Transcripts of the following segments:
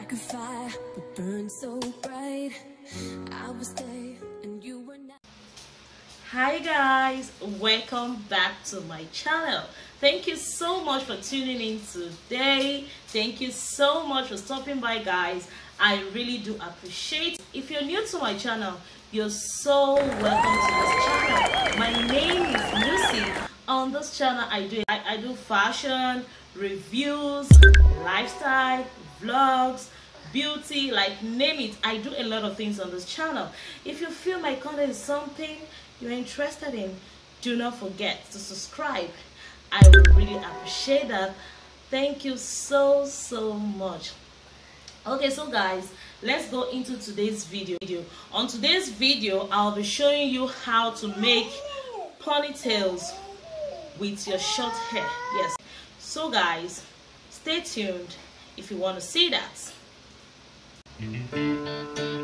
like a fire that burns so bright. I will stay and you were not. Hi guys, welcome back to my channel. Thank you so much for tuning in today. Thank you so much for stopping by guys. I really do appreciate. If you're new to my channel, you're so welcome to this channel. My name is Lucy. On this channel, I do I, I do fashion, reviews, lifestyle, vlogs, beauty, like name it. I do a lot of things on this channel. If you feel my content is something you're interested in, do not forget to subscribe. I would really appreciate that. Thank you so so much okay so guys let's go into today's video on today's video i'll be showing you how to make ponytails with your short hair yes so guys stay tuned if you want to see that Música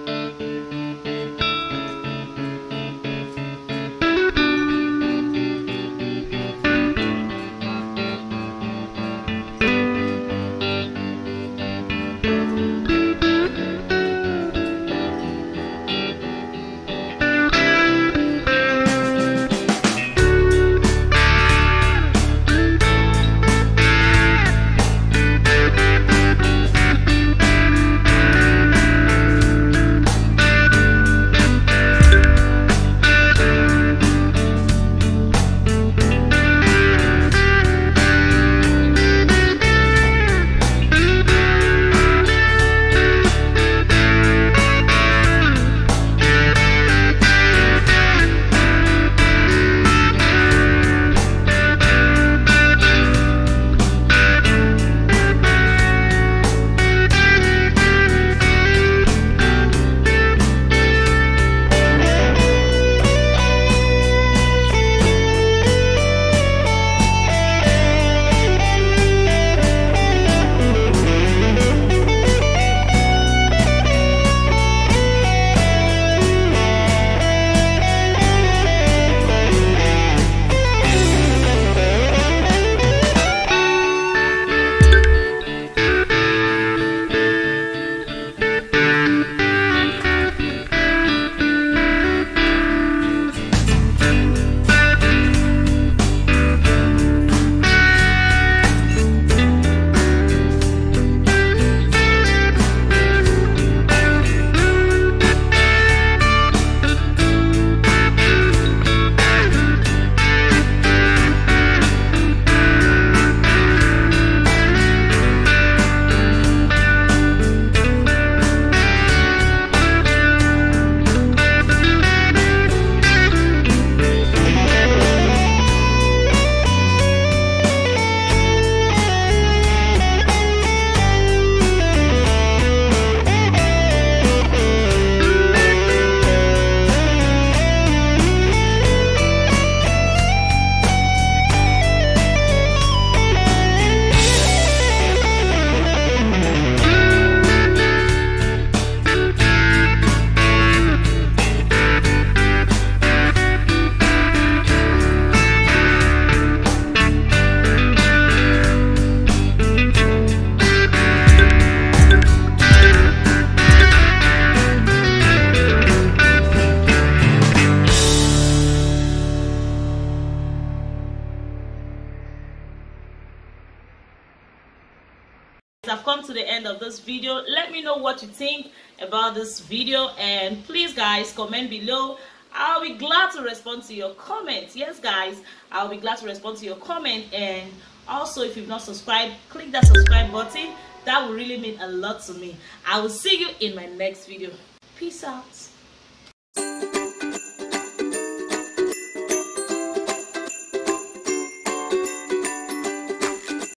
I've come to the end of this video. Let me know what you think about this video and please guys comment below. I'll be glad to respond to your comments. Yes guys, I'll be glad to respond to your comment and also if you've not subscribed, click that subscribe button. That will really mean a lot to me. I will see you in my next video. Peace out.